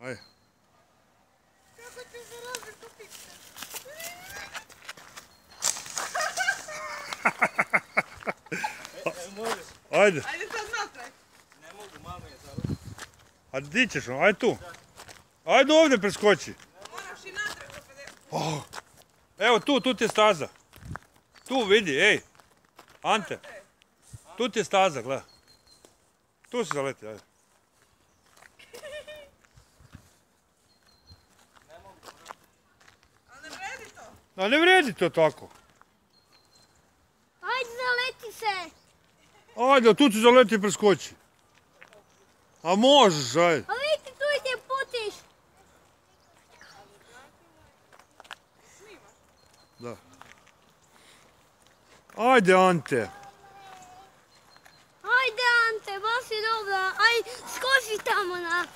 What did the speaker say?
Ajde. Kako ti se razli to pipka? E, možeš. Ajde. Ajde sad natrag. Ne mogu, malo je sad. A di ćeš? on? Ajde tu. Ajde ovdje preskoči. Moraš i natrag. Oh. Evo tu, tu ti je staza. Tu vidi, ej. Ante. Tu ti je staza, gledaj. Tu se zaleti, ajde. A ne vredi to. A ne vredi to tako. Ajde, zaleti se. Ajde, tu ti zaleti i preskoči. A možeš, ajde. A vidite, tu ide putiš. Da. Ajde, Ante. Ajde, Ante, baš je dobro. Ajde, skoči tamo na...